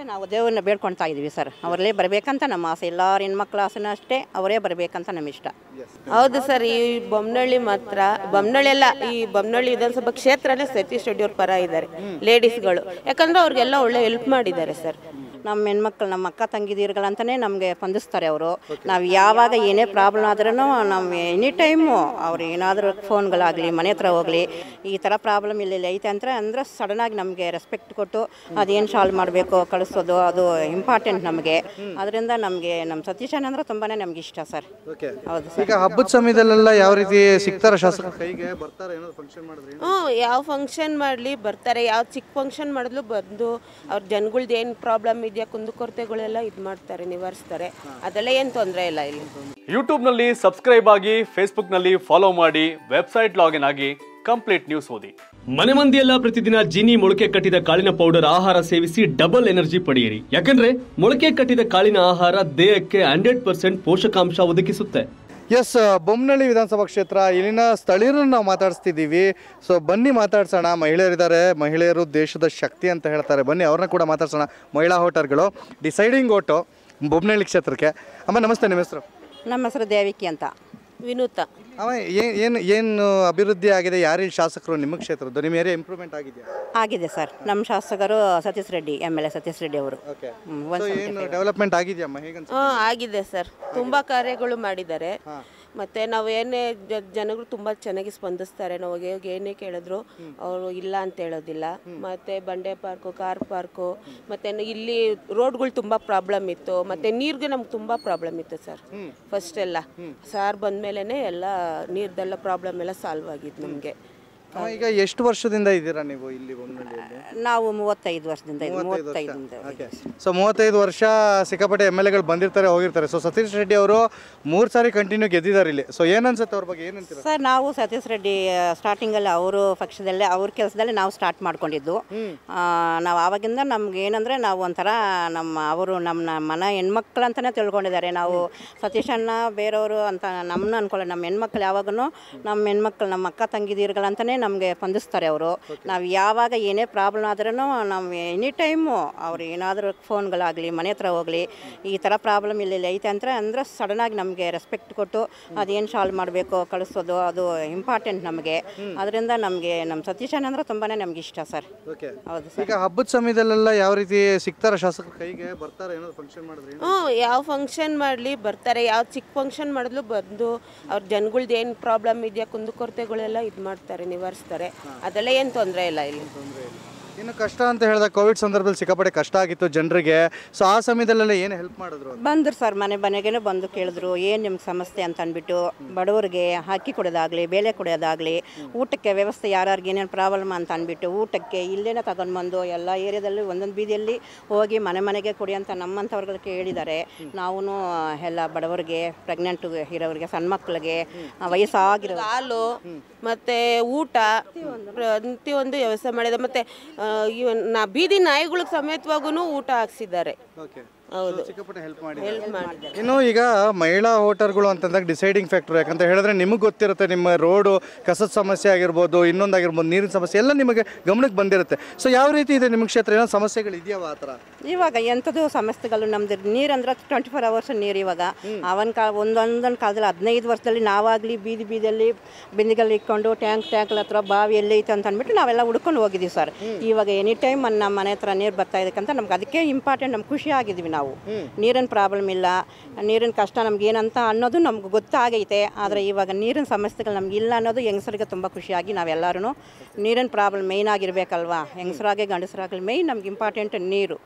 ನಾವು ದೇವರನ್ನ ಬೇಡ್ಕೊಳ್ತಾ ಇದೀವಿ ಸರ್. ಅವರಲ್ಲೇ ಬರಬೇಕಂತ ನಮ್ಮ ಆಸೆ. ಎಲ್ಲರ ಹೆಣ್ಮಕ್ಳ ಆಸೆನೂ ಅಷ್ಟೇ ಅವರೇ ಬರಬೇಕಂತ ನಮ್ಮ ಇಷ್ಟ. ಹೌದು ಸರ್ ಈ ಬೊಮ್ಮನಹಳ್ಳಿ ಮಾತ್ರ ಬೊಮ್ಮನಹಳ್ಳಿ ಎಲ್ಲ ಈ ಬೊಮ್ಮನಹಳ್ಳಿ ವಿಧಾನಸಭಾ ಕ್ಷೇತ್ರನೇ ಸತೀಶ್ ರೆಡ್ಡಿ ಅವ್ರ ಪರ ಇದ್ದಾರೆ ಲೇಡೀಸ್ಗಳು ಯಾಕಂದ್ರೆ ಅವ್ರಿಗೆಲ್ಲ ಒಳ್ಳೆ ಹೆಲ್ಪ್ ಮಾಡಿದ್ದಾರೆ ಸರ್. ನಮ್ಮ ಹೆಣ್ಮಕ್ಳು ನಮ್ಮ ಅಕ್ಕ ತಂಗಿದೀರ್ಗಳಂತಲೇ ನಮಗೆ ಸ್ಪಂದಿಸ್ತಾರೆ ಅವರು. ನಾವು ಯಾವಾಗ ಏನೇ ಪ್ರಾಬ್ಲಮ್ ಆದ್ರೂ ನಾವು ಎನಿ ಟೈಮು ಅವ್ರು ಏನಾದರೂ ಫೋನ್ಗಳಾಗಲಿ ಮನೆ ಹತ್ರ ಹೋಗಲಿ ಈ ಥರ ಪ್ರಾಬ್ಲಮ್ ಇಲ್ಲಿ ಐತೆ ಅಂದರೆ ಅಂದರೆ ಸಡನ್ನಾಗಿ ನಮಗೆ ರೆಸ್ಪೆಕ್ಟ್ ಕೊಟ್ಟು ಅದೇನು ಸಾಲ್ವ್ ಮಾಡಬೇಕು ಕಳಿಸೋದು ಅದು ಇಂಪಾರ್ಟೆಂಟ್ ನಮಗೆ. ಅದರಿಂದ ನಮಗೆ ನಮ್ಮ ಸತೀಶ್ ಅಂದ್ರೆ ತುಂಬಾ ನಮ್ಗೆ ಇಷ್ಟ ಸರ್. ಓಕೆ ಹೌದು ಸರ್. ಈಗ ಹಬ್ಬದ ಸಮಯದಲ್ಲೆಲ್ಲ ಯಾವ ರೀತಿ ಸಿಗ್ತಾರೆ ಶಾಸಕ? ಕೈಗೆ ಬರ್ತಾರೆ ಏನಾದ್ರು ಫಂಕ್ಷನ್ ಮಾಡಿದ್ರೆ ಹ್ಞೂ ಯಾವ ಫಂಕ್ಷನ್ ಮಾಡಲಿ ಬರ್ತಾರೆ ಯಾವ ಚಿಕ್ಕ ಫಂಕ್ಷನ್ ಮಾಡಿದ್ಲು ಬಂದು ಅವ್ರ ಜನಗಳ್ದು ಏನು ಪ್ರಾಬ್ಲಮ್ ಇದೆಯಾ ಕುಂದುಕೊರತೆಗಳೆಲ್ಲ ಇದು ಮಾಡ್ತಾರೆ ನಿವಾರಿಸ್ತಾರೆ. ಅದೆಲ್ಲ ಏನು ತೊಂದರೆ ಇಲ್ಲ ಇಲ್ಲಿ. ಯೂಟ್ಯೂಬ್ನಲ್ಲಿ ಸಬ್ಸ್ಕ್ರೈಬ್ ಆಗಿ ಫೇಸ್ಬುಕ್ನಲ್ಲಿ ಫಾಲೋ ಮಾಡಿ ವೆಬ್ಸೈಟ್ ಲಾಗಿನ್ ಆಗಿ ಕಂಪ್ಲೀಟ್ ನ್ಯೂಸ್ ಓದಿ. ಮನೆ ಮಂದಿಯೆಲ್ಲ ಪ್ರತಿದಿನ ಜೀನಿ ಮೊಳಕೆ ಕಟ್ಟಿದ ಕಾಳಿನ ಪೌಡರ್ ಆಹಾರ ಸೇವಿಸಿ ಡಬಲ್ ಎನರ್ಜಿ ಪಡೆಯಿರಿ. ಯಾಕಂದ್ರೆ ಮೊಳಕೆ ಕಟ್ಟಿದ ಕಾಳಿನ ಆಹಾರ ದೇಹಕ್ಕೆ ಹಂಡ್ರೆಡ್ ಪರ್ಸೆಂಟ್ ಪೋಷಕಾಂಶ ಒದಗಿಸುತ್ತೆ. ಎಸ್ ಬೊಮ್ಮನಹಳ್ಳಿ ವಿಧಾನಸಭಾ ಕ್ಷೇತ್ರ, ಇಲ್ಲಿನ ಸ್ಥಳೀಯರನ್ನು ನಾವು ಮಾತಾಡಿಸ್ತಿದ್ದೀವಿ. ಸೊ ಬನ್ನಿ ಮಾತಾಡ್ಸೋಣ. ಮಹಿಳೆಯರಿದ್ದಾರೆ. ಮಹಿಳೆಯರು ದೇಶದ ಶಕ್ತಿ ಅಂತ ಹೇಳ್ತಾರೆ. ಬನ್ನಿ, ಅವ್ರನ್ನ ಕೂಡ ಮಾತಾಡ್ಸೋಣ. ಮಹಿಳಾ ಹೋಟರ್ಗಳು ಡಿಸೈಡಿಂಗ್ ಓಟು ಬೊಮ್ಮನಹಳ್ಳಿ ಕ್ಷೇತ್ರಕ್ಕೆ. ಅಮ್ಮ, ನಮಸ್ತೆ. ನಿಮ್ಮ ಹೆಸರು? ನಮ್ಮ ಹೆಸರು ದೇವಿಕಿ ಅಂತ. ವಿನೂತ. ಅಮ್ಮ ಏನು ಏನು ಏನು ಅಭಿವೃದ್ಧಿ ಆಗಿದೆ? ಯಾರು ಶಾಸಕರು? ನಿಮ್ಮ ಕ್ಷೇತ್ರದ್ದು. ನಿಮ್ಮ ಏರಿಯಾ ಇಂಪ್ರೂವ್ಮೆಂಟ್ ಆಗಿದೆ ಆಗಿದೆ ಸರ್. ನಮ್ಮ ಶಾಸಕರು Satish Reddy M L A Satish Reddy ಅವರು. ಏನು ಡೆವಲಪ್ಮೆಂಟ್ ಆಗಿದೆಯಮ್ಮ? ಹೇಗೆ ಆಗಿದೆ ಸರ್. ತುಂಬಾ ಕಾರ್ಯಗಳು ಮಾಡಿದ್ದಾರೆ. ಮತ್ತು ನಾವು ಏನೇ ಜನಗಳು ತುಂಬಾ ಚೆನ್ನಾಗಿ ಸ್ಪಂದಿಸ್ತಾರೆ. ನಾವು ಹೋಗಿ ಏನೇ ಕೇಳಿದ್ರು ಅವರು ಇಲ್ಲ ಅಂತ ಹೇಳೋದಿಲ್ಲ. ಮತ್ತೆ ಬಂಡೆ ಪಾರ್ಕು ಕಾರ್ ಪಾರ್ಕು ಮತ್ತೆ ಇಲ್ಲಿ ರೋಡ್ಗಳು ತುಂಬಾ ಪ್ರಾಬ್ಲಮ್ ಇತ್ತು. ಮತ್ತೆ ನೀರ್ಗೆ ನಮ್ಗೆ ತುಂಬಾ ಪ್ರಾಬ್ಲಮ್ ಇತ್ತು ಸರ್. ಫಸ್ಟ್ ಎಲ್ಲ. ಸಾರ್ ಬಂದಮೇಲೆ ಎಲ್ಲ ನೀರ್ದೆಲ್ಲ ಪ್ರಾಬ್ಲಮ್ ಎಲ್ಲ ಸಾಲ್ವ್ ಆಗಿತ್ತು ನಮಗೆ. ಅಮ್ಮ, ಈಗ ಎಷ್ಟು ವರ್ಷದಿಂದ ಇದ್ದೀರಾ ನೀವು ಇಲ್ಲಿ ಬೊಮ್ಮನಹಳ್ಳಿಯಲ್ಲಿ ನಾವು ಮೂವತ್ತೈದು ವರ್ಷದಿಂದ ಇದ್ದೀವಿ, ಮೂವತ್ತೈದರಿಂದ ಓಕೆ ಸೊ ಮೂವತ್ತೈದು ವರ್ಷ ಸಿಕ್ಕಾಪಟ್ಟೆ ಎಂ ಎಲ್ ಎಗಳು ಬಂದಿರ್ತಾರೆ ಹೋಗಿರ್ತಾರೆ. ಸೊ ಸತೀಶ್ ರೆಡ್ಡಿ ಅವರು ಮೂರು ಸಾರಿ ಕಂಟಿನ್ಯೂ ಗೆದ್ದಿದ್ದಾರೆ ಇಲ್ಲಿ. ಸೊ ಏನನ್ಸುತ್ತೆ ಅವ್ರ ಬಗ್ಗೆ? ಏನಂತೀರಾ? ಸರ್ ನಾವು ಸತೀಶ್ ರೆಡ್ಡಿ ಸ್ಟಾರ್ಟಿಂಗಲ್ಲಿ ಅವರು ಪಕ್ಷದಲ್ಲೇ ಅವ್ರ ಕೆಲಸದಲ್ಲಿ ನಾವು ಸ್ಟಾರ್ಟ್ ಮಾಡ್ಕೊಂಡಿದ್ದು. ಆ, ನಾವು ಆವಾಗಿಂದ ನಮ್ಗೆ ಏನಂದ್ರೆ ನಾವು ಒಂಥರ ನಮ್ಮ ಅವರು ನಮ್ಮ ಮನ ಹೆಣ್ಮಕ್ಳು ಅಂತಾನೆ ತಿಳ್ಕೊಂಡಿದ್ದಾರೆ. ನಾವು ಸತೀಶಣ್ಣ ಬೇರೆಯವರು ಅಂತ ನಮ್ಮನ್ನ ಅನ್ಕೊಳ್ಳೋ ನಮ್ಮ ಹೆಣ್ಮಕ್ಳು ಯಾವಾಗೂ ನಮ್ಮ ಹೆಣ್ಮಕ್ಳು ನಮ್ಮ ಅಕ್ಕ ತಂಗಿದೀರ್ಗಳಂತಲೇ ನಮಗೆ ಸ್ಪಂದಿಸ್ತಾರೆ ಅವರು. ನಾವು ಯಾವಾಗ ಏನೇ ಪ್ರಾಬ್ಲಮ್ ಆದ್ರೂ ನಾವು ಎನಿ ಟೈಮು ಅವ್ರು ಏನಾದರೂ ಫೋನ್ಗಳಾಗಲಿ ಮನೆ ಹತ್ರ ಹೋಗಲಿ ಈ ಥರ ಪ್ರಾಬ್ಲಮ್ ಇಲ್ಲಿ ಐತೆ ಅಂದರೆ ಅಂದರೆ ಸಡನ್ನಾಗಿ ನಮಗೆ ರೆಸ್ಪೆಕ್ಟ್ ಕೊಟ್ಟು ಅದೇನು ಸಾಲ್ವ್ ಮಾಡಬೇಕು ಕಳಿಸೋದು ಅದು ಇಂಪಾರ್ಟೆಂಟ್ ನಮಗೆ. ಅದರಿಂದ ನಮಗೆ ನಮ್ಮ ಸತೀಶನ್ ಅಂದ್ರೆ ತುಂಬಾ ನಮ್ಗೆ ಇಷ್ಟ ಸರ್. ಓಕೆ ಹೌದು ಸರ್. ಈಗ ಹಬ್ಬದ ಸಮಯದಲ್ಲೆಲ್ಲ ಯಾವ ರೀತಿ ಸಿಗ್ತಾರೆ? ಶಾಸಕರ ಕೈಗೆ ಬರ್ತಾರೆ? ಏನಾದ್ರು ಫಂಕ್ಷನ್ ಮಾಡಿದ್ರೆ ಹ್ಞೂ ಯಾವ ಫಂಕ್ಷನ್ ಮಾಡಲಿ ಬರ್ತಾರೆ. ಯಾವ ಚಿಕ್ಕ ಫಂಕ್ಷನ್ ಮಾಡಿದ್ಲು ಬಂದು ಅವ್ರ ಜನಗಳ್ದು ಏನು ಪ್ರಾಬ್ಲಮ್ ಇದೆಯಾ ಕುಂದುಕೊರತೆಗಳೆಲ್ಲ ಇದು ಮಾಡ್ತಾರೆ. ನಿವಾರಿಸ್ತಾರೆ ಅದೆಲ್ಲ ಏನು ತೊಂದರೆ ಇಲ್ಲ ಇಲ್ಲಿ. ಇನ್ನು ಕಷ್ಟ ಅಂತ ಹೇಳಿದ ಕೋವಿಡ್ ಸಂದರ್ಭದಲ್ಲಿ ಸಿಕ್ಕಾಪಟ್ಟೆ ಕಷ್ಟ ಆಗಿತ್ತು ಜನರಿಗೆ. ಸೊ ಆ ಸಮಯದಲ್ಲೆಲ್ಲ ಏನು ಹೆಲ್ಪ್ ಮಾಡಿದ್ರು? ಬಂದರು ಸರ್ ಮನೆ ಮನೆಗೇನೆ ಬಂದು ಕೇಳಿದ್ರು ಏನು ನಿಮ್ಗೆ ಸಮಸ್ಯೆ? ಅಂತ ಅಂದ್ಬಿಟ್ಟು ಬಡವರಿಗೆ ಹಾಕಿ ಕೊಡೋದಾಗಲಿ ಬೇಳೆ ಕೊಡೋದಾಗಲಿ ಊಟಕ್ಕೆ ವ್ಯವಸ್ಥೆ ಯಾರ್ಯಾರಿಗೆ ಏನೇನು ಪ್ರಾಬ್ಲಮ್ ಅಂತ ಅಂದ್ಬಿಟ್ಟು ಊಟಕ್ಕೆ ಇಲ್ಲೇನೆ ತಗೊಂಡು ಬಂದು ಎಲ್ಲ ಏರಿಯಾದಲ್ಲಿ ಒಂದೊಂದು ಬೀದಿಯಲ್ಲಿ ಹೋಗಿ ಮನೆ ಮನೆಗೆ ಕೊಡಿ ಅಂತ ನಮ್ಮಂಥವ್ರಿಗೆ ಕೇಳಿದ್ದಾರೆ. ನಾವು ಎಲ್ಲ ಬಡವರಿಗೆ ಪ್ರೆಗ್ನೆಂಟ್ ಇರೋರಿಗೆ ಸಣ್ಣ ಮಕ್ಕಳಿಗೆ ವಯಸ್ಸಾಗಿರೋ ಹಾಲು ಮತ್ತು ಊಟ ಪ್ರತಿಯೊಂದು ವ್ಯವಸ್ಥೆ ಮಾಡಿದೆ ಮತ್ತೆ ಇವನ್ ಬೀದಿ ನಾಯಿಗಳಿಗೆ ಸಮೇತವಾಗೂ ಊಟ ಹಾಕ್ಸಿದ್ದಾರೆ. ಹೌದು. ಸಿಕ್ಕಾಪಟ್ಟೆ ಹೆಲ್ಪ್ ಮಾಡಿ ಹೆಲ್ಪ್ ಮಾಡಿದ್ದಾರೆ. ಇನ್ನು ಈಗ ಮಹಿಳಾ ವೋಟರ್ಗಳು ಅಂತಂದಾಗ ಡಿಸೈಡಿಂಗ್ ಫ್ಯಾಕ್ಟರ್ ಯಾಕಂತ ಹೇಳಿದ್ರೆ ನಿಮಗೆ ಗೊತ್ತಿರುತ್ತೆ ನಿಮ್ಮ ರೋಡು ಕಸದ ಸಮಸ್ಯೆ ಆಗಿರ್ಬೋದು ಇನ್ನೊಂದಾಗಿರ್ಬೋದು ನೀರಿನ ಸಮಸ್ಯೆ ಎಲ್ಲ ನಿಮಗೆ ಗಮನಕ್ಕೆ ಬಂದಿರುತ್ತೆ. ಸೊ ಯಾವ ರೀತಿ ಇದೆ ನಿಮ್ಮ ಕ್ಷೇತ್ರ? ಏನೋ ಸಮಸ್ಯೆಗಳು ಇದೆಯಾ ಆ ಥರ? ಇವಾಗ ಎಂಥದ್ದು ಸಮಸ್ಯೆಗಳು ನಮ್ದು ನೀರಂದ್ರೆ ಟ್ವೆಂಟಿ ಫೋರ್ ಅವರ್ಸ್ ನೀರು ಇವಾಗ. ಅವನ ಕಾ ಒಂದೊಂದೊಂದು ಕಾಲದಲ್ಲಿ ಹದಿನೈದು ವರ್ಷದಲ್ಲಿ ನಾವಾಗಲಿ ಬೀದಿ ಬೀದಿಯಲ್ಲಿ ಬಿಂದಿಗೆಲ್ಲಿ ಇಟ್ಕೊಂಡು ಟ್ಯಾಂಕ್ ಟ್ಯಾಂಕ್ಲ ಹತ್ರ ಬಾವಿ ಎಲ್ಲಿ ಐತೆ ಅಂತ ಅಂದ್ಬಿಟ್ಟು ನಾವೆಲ್ಲ ಹುಡ್ಕೊಂಡು ಹೋಗಿದ್ದೀವಿ ಸರ್. ಇವಾಗ ಎನಿ ಟೈಮ್ ನಮ್ಮ ಮನೆ ಹತ್ರ ನೀರು ಬರ್ತಾ ಇದಕ್ಕಂತ ನಮ್ಗೆ ಅದಕ್ಕೆ ಇಂಪಾರ್ಟೆಂಟ್ ನಮ್ಗೆ ಖುಷಿ ಆಗಿದ್ವಿ ನಾವು. ನೀರಿನ ಪ್ರಾಬ್ಲಮ್ ಇಲ್ಲ. ನೀರಿನ ಕಷ್ಟ ನಮ್ಗೆ ಏನಂತ ಅನ್ನೋದು ನಮ್ಗೆ ಗೊತ್ತಾಗೈತೆ. ಆದರೆ ಇವಾಗ ನೀರಿನ ಸಮಸ್ಯೆಗಳು ನಮ್ಗೆ ಇಲ್ಲ ಅನ್ನೋದು ಹೆಂಗಸರಿಗೆ ತುಂಬ ಖುಷಿಯಾಗಿ ನಾವೆಲ್ಲರೂ ನೀರಿನ ಪ್ರಾಬ್ಲಮ್ ಮೇಯ್ನ್ ಆಗಿರ್ಬೇಕಲ್ವಾ? ಹೆಂಗಸರಾಗಿ ಗಂಡಸರಾಗಲಿ ಮೇಯ್ನ್ ನಮ್ಗೆ ಇಂಪಾರ್ಟೆಂಟ್ ನೀರು.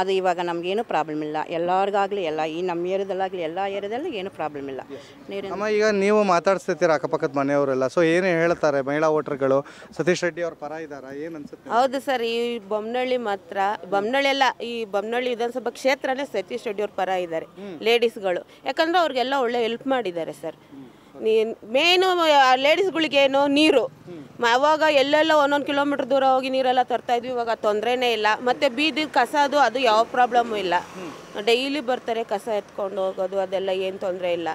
ಅದು ಇವಾಗ ನಮಗೇನು ಪ್ರಾಬ್ಲಮ್ ಇಲ್ಲ. ಎಲ್ಲರಿಗಾಗಲಿ ಎಲ್ಲ ಈ ನಮ್ಮ ಏರಿಯಾದಲ್ಲಾಗಲಿ ಎಲ್ಲ ಏರಿಯಾದಲ್ಲಿ ಏನು ಪ್ರಾಬ್ಲಮ್ ಇಲ್ಲ. ನೀರಿನ ಈಗ ನೀವು ಮಾತಾಡ್ಸ್ತಿರ್ತೀರ ಅಕ್ಕಪಕ್ಕದ ಮನೆಯವರೆಲ್ಲ. ಸೊ ಏನು ಹೇಳ್ತಾರೆ ಮಹಿಳಾ ವೋಟರ್ಗಳು? ಸತೀಶ್ ರೆಡ್ಡಿ ಅವ್ರ ಪರ ಇದ್ದಾರಾ? ಏನು ಅನ್ಸುತ್ತೆ? ಹೌದು ಸರ್ ಈ ಬೊಮ್ಮನಹಳ್ಳಿ ಮಾತ್ರ ಬೊಮ್ಮನಹಳ್ಳಿ ಎಲ್ಲ ಈ ಬೊಮ್ಮನಹಳ್ಳಿ ವಿಧಾನಸಭಾ ಕ್ಷೇತ್ರನೇ ಸತೀಶ್ ರೆಡ್ಡಿ ಅವ್ರ ಪರ ಇದ್ದಾರೆ. ಲೇಡೀಸ್ಗಳು. ಯಾಕಂದ್ರೆ ಅವ್ರಿಗೆಲ್ಲ ಒಳ್ಳೆ ಹೆಲ್ಪ್ ಮಾಡಿದ್ದಾರೆ ಸರ್. ಮೇನು ಲೇಡೀಸ್ಗಳಿಗೇನು ನೀರು. ಅವಾಗ ಎಲ್ಲೆಲ್ಲ ಒಂದೊಂದು ಕಿಲೋಮೀಟರ್ ದೂರ ಹೋಗಿ ನೀರೆಲ್ಲ ತರ್ತಾ ಇದ್ವಿ ಇವಾಗ ತೊಂದರೆನೇ ಇಲ್ಲ. ಮತ್ತೆ ಬೀದಿ ಕಸ ಅದು ಅದು ಯಾವ ಪ್ರಾಬ್ಲಮ್ಮು ಇಲ್ಲ. ಡೈಲಿ ಬರ್ತಾರೆ ಕಸ ಎತ್ಕೊಂಡು ಹೋಗೋದು ಅದೆಲ್ಲ ಏನು ತೊಂದರೆ ಇಲ್ಲ.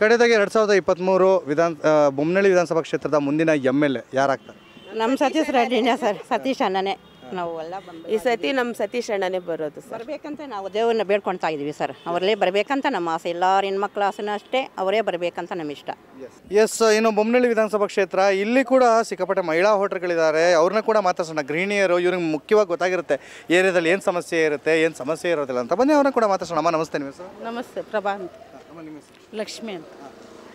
ಕಡೆದಾಗಿ ಎರಡು ಸಾವಿರದ ಇಪ್ಪತ್ತ್ಮೂರು ವಿಧಾನ ಬೊಮ್ಮನಳ್ಳಿ ಬೊಮ್ಮನಹಳ್ಳಿ ವಿಧಾನಸಭಾ ಕ್ಷೇತ್ರದ ಮುಂದಿನ ಎಂ ಎಲ್ ಎ ಯಾರಾಗ್ತಾರೆ? ನಮ್ಮ ಸತೀಶ್ ರೆಡ್ಡಿನೇ ಸರ್ ಸತೀಶ್ ಅಣ್ಣನೇ. ನಾವು ಎಲ್ಲ ಬಂದು ಈ ಸತಿ ನಮ್ಮ ಸತೀಶ್ ಅಣ್ಣನೇ ಬರೋದು ಸರ್. ಬರಬೇಕಂತ ನಾವು ದೇವರನ್ನ ಬೇಡ್ಕೊಳ್ತಾ ಇದ್ದೀವಿ ಸರ್. ಅವರಲ್ಲೇ ಬರಬೇಕಂತ ನಮ್ಮ ಆಸೆ. ಎಲ್ಲರ ಹೆಣ್ಮಕ್ಳ ಆಸೆನೂ ಅಷ್ಟೇ ಅವರೇ ಬರಬೇಕಂತ ನಮ್ಮ ಇಷ್ಟ. ಎಸ್ ಇನ್ನು ಬೊಮ್ಮನಳ್ಳಿ ವಿಧಾನಸಭಾ ಕ್ಷೇತ್ರ ಇಲ್ಲಿ ಕೂಡ ಸಿಕ್ಕಾಪಟ್ಟೆ ಮಹಿಳಾ ಹೋಟೆಲ್ಗಳಿದ್ದಾರೆ ಅವ್ರನ್ನ ಕೂಡ ಮಾತಾಡ್ಸೋಣ. ಗೃಹಿಣಿಯರು ಇವ್ರಿಗೆ ಮುಖ್ಯವಾಗಿ ಗೊತ್ತಾಗಿರುತ್ತೆ. ಏರಿಯಾದಲ್ಲಿ ಏನು ಸಮಸ್ಯೆ ಇರುತ್ತೆ ಏನು ಸಮಸ್ಯೆ ಇರೋದಿಲ್ಲ ಅಂತ. ಬನ್ನಿ ಅವ್ರನ್ನ ಕೂಡ ಮಾತಾಡ್ಸೋಣ. ಅಮ್ಮ ನಮಸ್ತೆ ನಿಮ್ಮ ಹೆಸರು? ನಮಸ್ತೆ ಪ್ರಭಾ ಅಂತ ಲಕ್ಷ್ಮಿ ಅಂತ.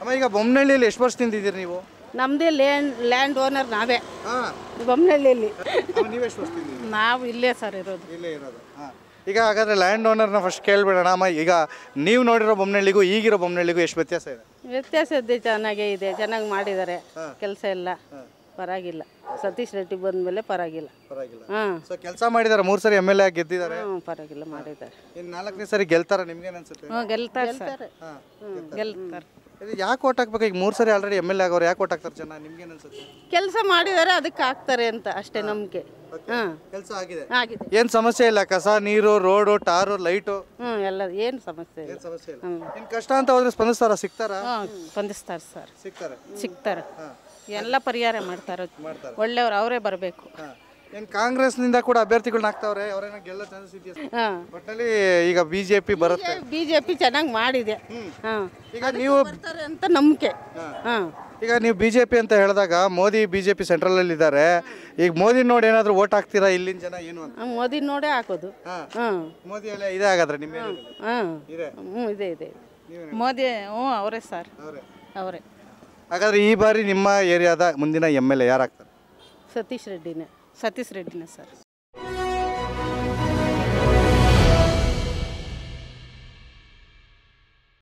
ಅಮ್ಮ ಈಗ ಬೊಮ್ಮನಹಳ್ಳಿಯಲ್ಲಿ ಎಷ್ಟು ವರ್ಷದಿಂದ ಇದ್ದೀರಿ ನೀವು? ನಮ್ಮದೇ ಲ್ಯಾಂಡ್ ಲ್ಯಾಂಡ್ ಓನರ್ ನಾವೇ. ಹಾಂ. ಬೊಮ್ಮನಹಳ್ಳಿಯಲ್ಲಿ ನೀವು ಇಲ್ಲೇ ಸರ್ ಇರೋದು. ಇಲ್ಲೇ ಇರೋದು. ಹಾಂ. ಈಗ ಹಾಗಾದ್ರೆ ಲ್ಯಾಂಡ್ ಓನರ್ನ ಫಸ್ಟ್ ಕೇಳ್ಬಿಡೋಣ. ಅಮ್ಮ ಈಗ ನೀವು ನೋಡಿರೋ ಬೊಮ್ಮನಹಳ್ಳಿಗೂ ಈಗಿರೋ ಬೊಮ್ಮನಹಳ್ಳಿಗೂ ಎಷ್ಟು ವ್ಯತ್ಯಾಸ ಇದೆ? ವ್ಯತ್ಯಾಸ ಇದೆ ಚೆನ್ನಾಗೇ ಇದೆ. ಚೆನ್ನಾಗಿ ಮಾಡಿದ್ದಾರೆ. ಕೆಲಸ ಎಲ್ಲ. ಪರವಾಗಿಲ್ಲ. ಸತೀಶ್ ರೆಡ್ಡಿ ಬಂದಮೇಲೆ ಪರವಾಗಿಲ್ಲ. ಪರವಾಗಿಲ್ಲ. ಹಾಂ. ಸೊ ಕೆಲಸ ಮಾಡಿದ್ದಾರೆ ಮೂರು ಸರಿ ಎಂ ಎಲ್ ಎ ಗೆದ್ದಿದ್ದಾರೆ. ಹ್ಞೂ ಪರವಾಗಿಲ್ಲ ಮಾಡಿದ್ದಾರೆ. ಇನ್ನು ನಾಲ್ಕನೇ ಸರಿ ಗೆಲ್ತಾರ ನಿಮ್ಗೇನು ಅನ್ಸುತ್ತೆ? ಹ್ಞೂ ಗೆಲ್ತಾರೆ. ಗೆಲ್ತಾರೆ. ಇದು ಯಾಕೆ ಓಟ್ ಹಾಕ್ಬೇಕು? ಈಗ ಮೂರು ಸರಿ ಆಲ್ರೆಡಿ ಎಂ ಎಲ್ ಎ ಆಗೋರು ಯಾಕೆ ಓಟ್ ಹಾಕ್ತಾರೆ ಜನ? ನಿಮ್ಗೆ ಅನ್ಸುತ್ತೆ? ಕೆಲಸ ಮಾಡಿದ್ದಾರೆ ಅದಕ್ಕೆ ಹಾಕ್ತಾರೆ ಅಂತ ಅಷ್ಟೇ ನಮಗೆ. ಹಾಂ. ಕೆಲಸ ಆಗಿದೆ. ಆಗಿದೆ. ಏನು ಸಮಸ್ಯೆ ಇಲ್ಲ? ಕಸ ನೀರು ರೋಡು ಟಾರು ಲೈಟು? ಹ್ಞೂ ಎಲ್ಲ ಏನು ಸಮಸ್ಯೆ ಇಲ್ಲ. ಏನು ಸಮಸ್ಯೆ ಇಲ್ಲ. ಕಷ್ಟ ಅಂತ ಹೋದ್ರೆ ಸ್ಪಂದಿಸ್ತಾರ? ಸಿಗ್ತಾರಾ? ಹಾಂ ಸ್ಪಂದಿಸ್ತಾರೆ ಸರ್. ಸಿಗ್ತಾರೆ. ಸಿಗ್ತಾರೆ. ಎಲ್ಲ ಪರಿಹಾರ ಮಾಡ್ತಾರೆ. ಒಳ್ಳೆಯವ್ರು ಅವರೇ ಬರಬೇಕು. ಏನು ಕಾಂಗ್ರೆಸ್ನಿಂದ ಕೂಡ ಅಭ್ಯರ್ಥಿಗಳನ್ನ ಹಾಕ್ತಾವ್ರೆ ಅವರೇನೋ ಗೆಲ್ಲ ಚಾನ್ಸಸ್ ಇದೆಯಾ ಹಾಂ. ಒಟ್ಟಿನಲ್ಲಿ ಈಗ ಬಿಜೆಪಿ ಜೆ ಪಿ ಬರುತ್ತೆ ಬಿಜೆಪಿ ಜೆ ಪಿ ಚೆನ್ನಾಗಿ ಮಾಡಿದೆ. ಹಾಂ. ಈಗ ನೀವು ಬರ್ತಾರೆ ಅಂತ ನಂಬಿಕೆ. ಹಾಂ. ಈಗ ನೀವು ಬಿಜೆಪಿ ಜೆ ಪಿ ಅಂತ ಹೇಳಿದಾಗ ಮೋದಿ ಬಿಜೆಪಿ ಸೆಂಟ್ರಲ್ ಅಲ್ಲಿ ಸೆಂಟ್ರಲಲ್ಲಿ ಇದ್ದಾರೆ. ಈಗ ಮೋದಿ ನೋಡಿ ಏನಾದರೂ ಓಟ್ ಹಾಕ್ತೀರಾ ಇಲ್ಲಿನ ಜನ ಏನು ಅಂತ? ಮೋದಿ ನೋಡೇ ಹಾಕೋದು. ಹಾಂ. ಹಾಂ. ಮೋದಿ ಎಲ್ಲ ಇದೆ ಆಗಾದ್ರೆ ನಿಮ್ಮ ಹಾಂ. ಇದೆ? ಹ್ಞೂ ಇದೆ ಇದೆ ಮೋದಿ ಹ್ಞೂ ಅವರೇ ಸರ್. ಅವರೇ. ಅವರೇ. ಹಾಗಾದ್ರೆ ಈ ಬಾರಿ ನಿಮ್ಮ ಏರಿಯಾದ ಮುಂದಿನ ಎಂ ಎಲ್ ಎ ಯಾರಾಗ್ತಾರೆ? ಸತೀಶ್ ರೆಡ್ಡಿನೇ. ಸತೀಶ್ ರೆಡ್ಡಿನೇ ಸರ್